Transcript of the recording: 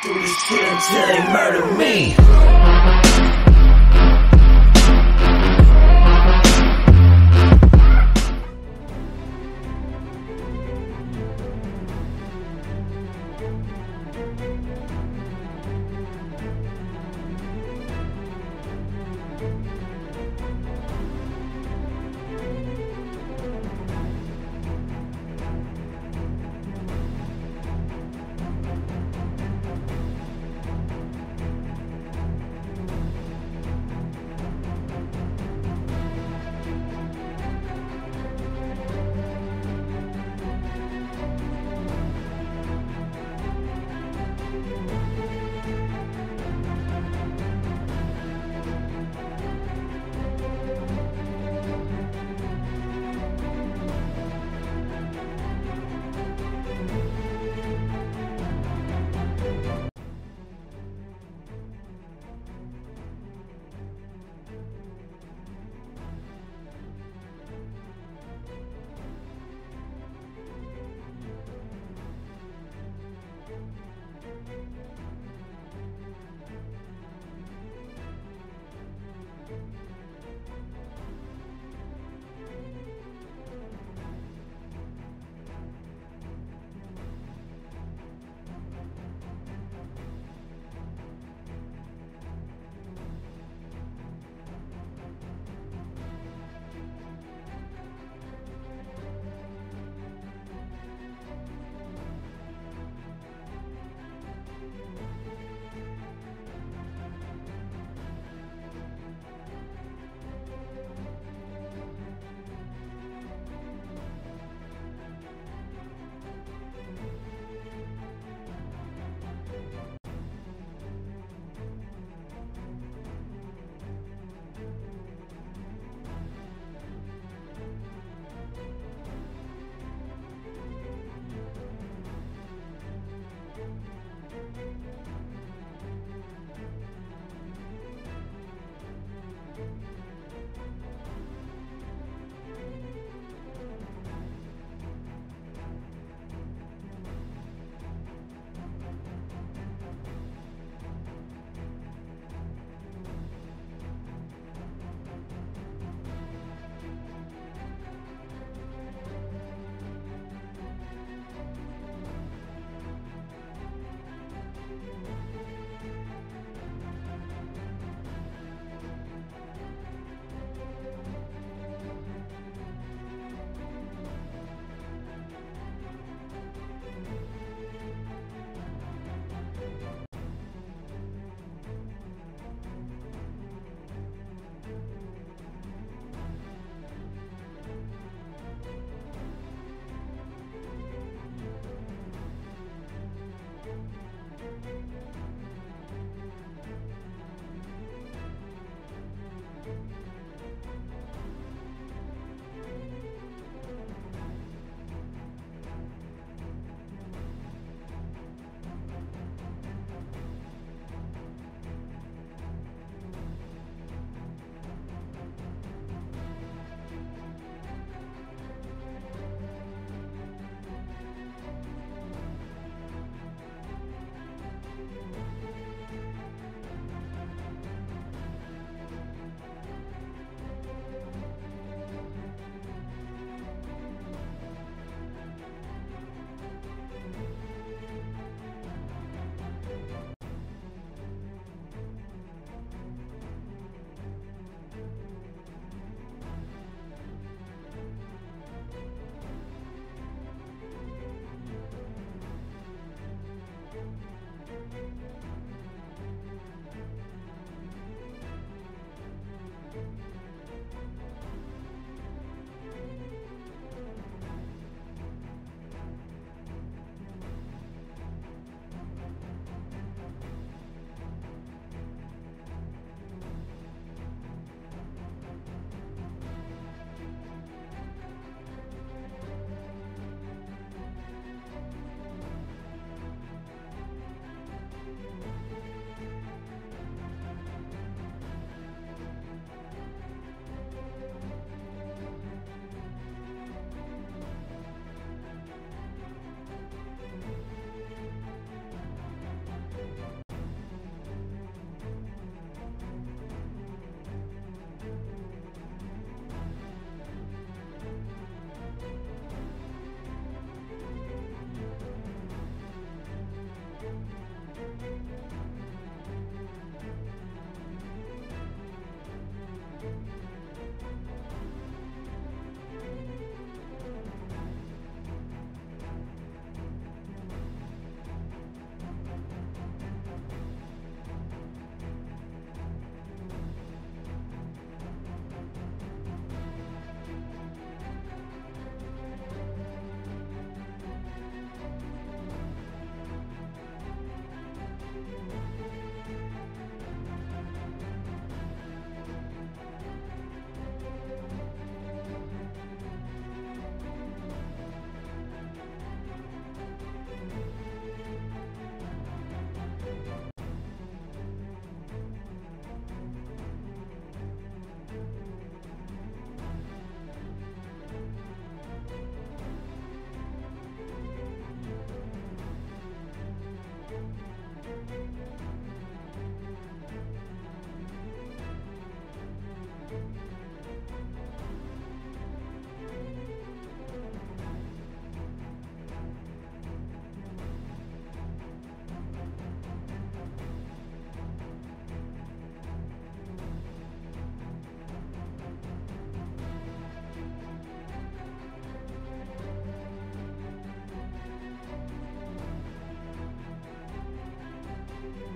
Do this shit until they murder me.